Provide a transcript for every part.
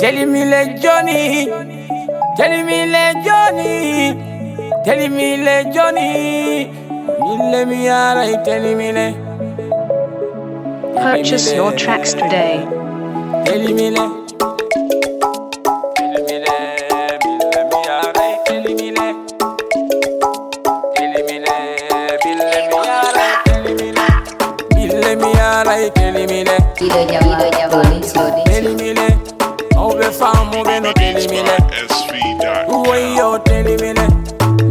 Telimile Johnny, Telimile Johnny, Telimile Johnny, Mille miara telimile. Purchase your tracks today. Telimile. Telimile, mille miara telimile. Telimile, mille miara telimile. Mille miara telimile. Ido Jama, Boni Sodi. Telimile. Obe famu beno telimile. SV.com. Wayo telimile.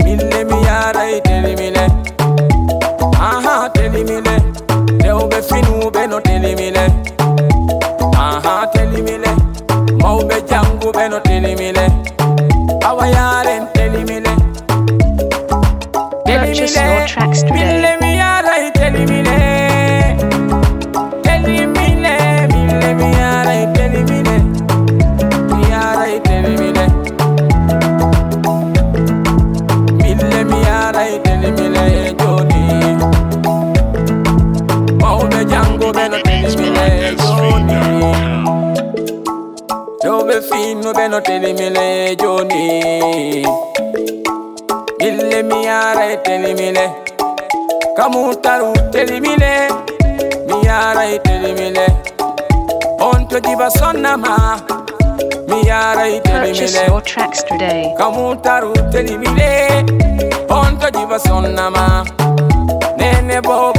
Mille miara telimile. Aha telimile. Eobe finu beno telimile. Aha telimile. Maube jangu beno telimile. Awayaren telimile. Purchase your tracks pinnu ɓe no tenimile joni ille mi yaray tenimile kamutaru tenimile mi yaray tenimile on to jiba sonnama mi yaray tenimile kamutaru tenimile on to jiba sonnama nene bob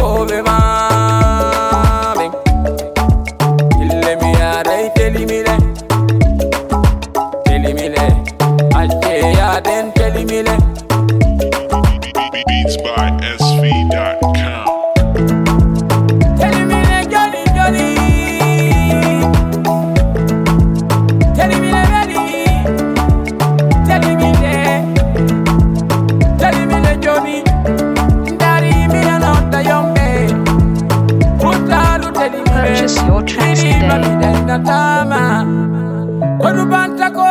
tama. Kodubantako.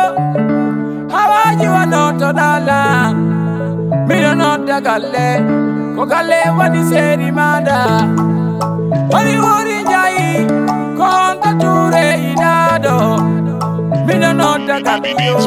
Hawaji wanoto dala. Mina nota galle. Ko galle wadi seri mada. Wari wari jai konta ture idado Mina nota gabi Beats